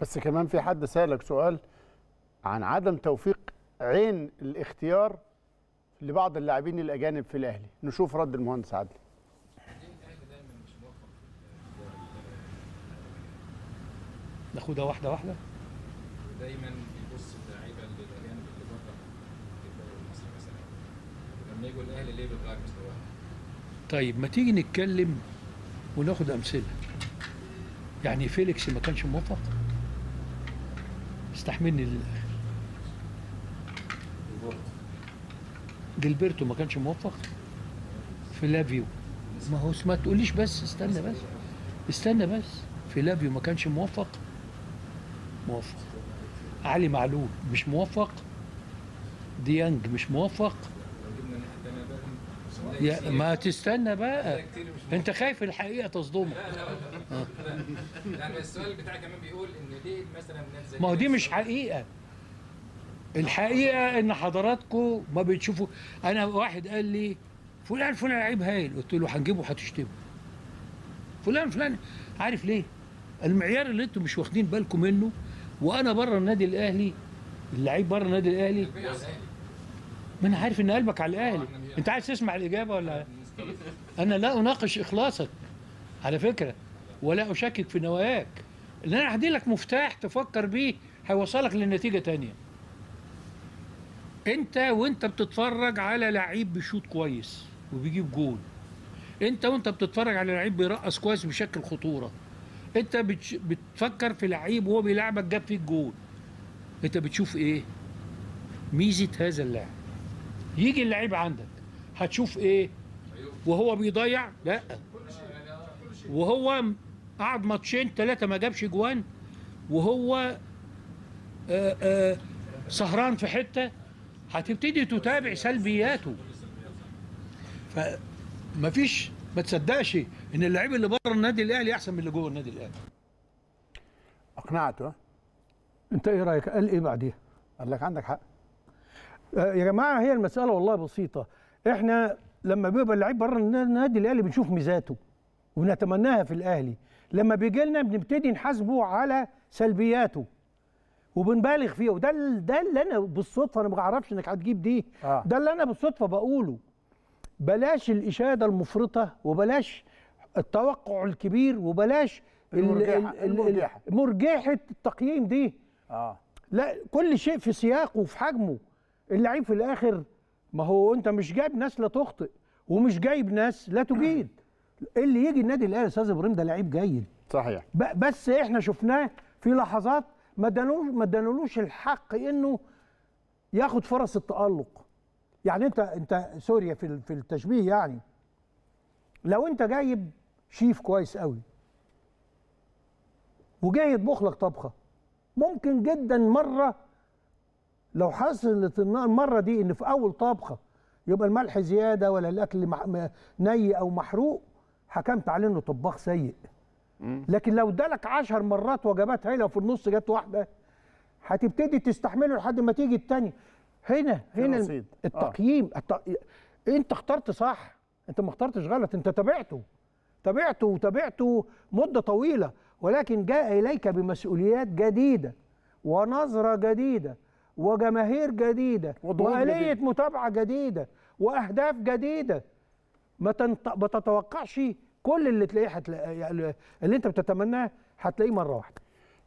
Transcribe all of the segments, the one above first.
بس كمان في حد سألك سؤال عن عدم توفيق عين الاختيار لبعض اللاعبين الأجانب في الأهلي. نشوف رد المهندس عادل ناخدها واحدة واحدة. دايما بيبص اللعيبة الأجانب اللي بره في الدوري المصري مثلا. لما يجوا الأهلي ليه بيتغير مستواهم؟ طيب ما تيجي نتكلم وناخد أمثلة. يعني فيليكس ما كانش موفق؟ استحملني للاخر جيلبرتو ما كانش موفق فلافيو ما هو ما تقوليش بس استنى بس استنى بس. فلافيو ما كانش موفق موفق. علي معلول مش موفق. ديانج مش موفق لو جبنا الناحيه الثانية بقى يا ما تستنى بقى. انت خايف الحقيقة تصدمك. يعني السؤال بتاعي كمان بيقول إن ليه مثلا ما هو دي مش حقيقة. الحقيقة إن حضراتكم ما بتشوفوا. أنا واحد قال لي فلان فلان لعيب هايل. قلت له هنجيبه هتشتمه فلان فلان. عارف ليه؟ المعيار اللي أنتم مش واخدين بالكم منه وأنا بره النادي الأهلي اللعيب بره النادي الأهلي. ما أنا عارف إن قلبك على الأهلي. أنت عايز تسمع الإجابة ولا. أنا لا أناقش إخلاصك على فكرة ولا أشكك في نواياك. إن أنا هدي لك مفتاح تفكر بيه هيوصلك لنتيجة تانية. أنت وأنت بتتفرج على لعيب بيشوط كويس وبيجيب جول أنت وأنت بتتفرج على لعيب بيرقص كويس بشكل خطورة. أنت. بتفكر في لعيب وهو بيلعبك جاب فيك جول أنت بتشوف إيه؟ ميزة هذا اللاعب. يجي اللعيب عندك هتشوف إيه؟ وهو بيضيع؟ لا. وهو قعد ماتشين ثلاثة ما جابش جوان وهو آه، آه، سهران في حتة هتبتدي تتابع سلبياته. فما فيش ما تصدقش إن اللعيب اللي بره النادي الأهلي أحسن من اللي جوه النادي الأهلي. أقنعته؟ أنت إيه رأيك؟ قال إيه بعديها؟ قال لك عندك حق. يا جماعة هي المسألة والله بسيطة. إحنا لما بيبقى اللعيب بره النادي الأهلي بنشوف ميزاته ونتمناها في الأهلي. لما بيجي لنا بنبتدي نحاسبه على سلبياته وبنبالغ فيها وده ده اللي أنا بالصدفة أنا ما أعرفش إنك هتجيب دي. آه. ده اللي أنا بالصدفة بقوله. بلاش الإشادة المفرطة وبلاش التوقع الكبير وبلاش ال- المرجحة- ال- ال- المرجحة. مرجحة التقييم دي. آه. لا كل شيء في سياقه وفي حجمه. اللعيب في الآخر ما هو أنت مش جايب ناس لا تخطئ ومش جايب ناس لا تجيد. اللي يجي النادي الأهلي يا أستاذ إبراهيم ده لعيب جيد. صحيح. بس إحنا شفناه في لحظات ما ادانوش ما ادانولوش الحق إنه ياخد فرص التألق. يعني أنت أنت سوريا في في التشبيه يعني. لو أنت جايب شيف كويس قوي وجاي يطبخ لك طبخة ممكن جدا مرة لو حصلت المره دي إن في أول طبخة يبقى الملح زيادة ولا الأكل ني أو محروق حكمت عليه إنه طباخ سيء. لكن لو ادالك عشر مرات وجبات هايله وفي النص جت واحدة هتبتدي تستحمله لحد ما تيجي التاني هنا هنا. آه. التقييم الت... انت اخترت صح. انت ما اخترتش غلط انت تابعته. تابعته وتابعته مدة طويلة ولكن جاء إليك بمسؤوليات جديدة ونظرة جديدة. وجماهير جديدة وضغوط وآلية جديدة. وأهداف جديدة ما. ما تتوقعش كل اللي تلاقيه هتلاقيه يعني اللي انت بتتمناه هتلاقيه مرة واحدة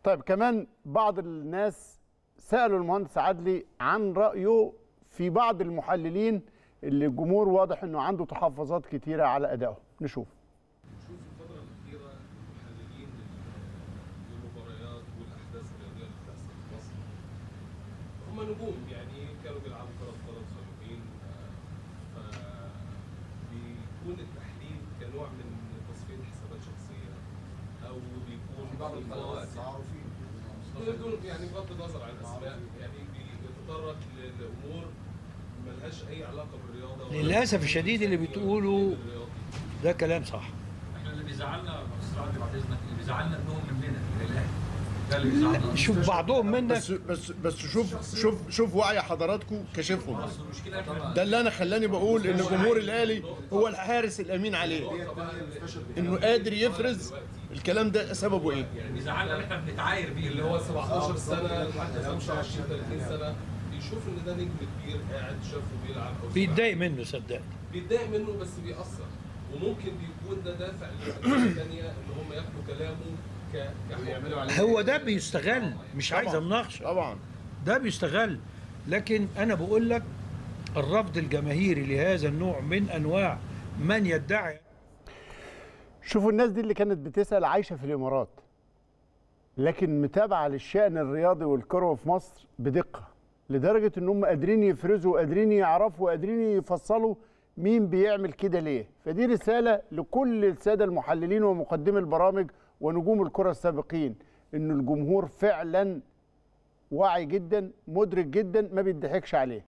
طيب كمان بعض الناس سألوا المهندس عدلي عن رأيه في بعض المحللين اللي الجمهور واضح إنه عنده تحفظات كتيرة على ادائهم نشوف من حسابات شخصية أو بيكون في بعض القنوات. بدون يعني بغض النظر عن الأسماء يعني بيتطرق لأمور ملهاش أي علاقة بالرياضة للأسف الشديد اللي بتقوله. ده كلام صح. إحنا اللي بيزعلنا أستاذ عادل بعد اذنك اللي بيزعلنا إنهم مننا من الأهلي. شوف بعضهم منك. بس بس بس شوف شوف شوف وعي حضراتكم كشفهم. ده اللي أنا خلاني بقول إن جمهور الأهلي هو الحارس الأمين عليه. إنه قادر يفرز. الكلام ده سببه إيه؟ يزعلنا إن إحنا بنتعاير بيه اللي هو 17 سنة لحد 25 30 سنة. يشوف إن ده نجم كبير قاعد شافه بيلعب أو بيتضايق منه صدقني. بيتضايق منه بس بيأثر. وممكن بيكون ده دافع للأندية الثانية إن هم ياخدوا كلامه. هو ده بيستغل مش عايز مناقشه طبعا. ده بيستغل. لكن أنا بقول لك الرفض الجماهيري لهذا النوع من أنواع من يدعي. شوفوا الناس دي اللي كانت بتسأل عايشة في الإمارات لكن متابعة للشأن الرياضي والكروي في مصر بدقة لدرجة إن هم قادرين يفرزوا وقادرين يعرفوا وقادرين يفصلوا مين بيعمل كده ليه. فدي رسالة لكل السادة المحللين ومقدمي البرامج ونجوم الكرة السابقين إن الجمهور فعلا واعي جدا مدرك جدا ما بيضحكش عليه.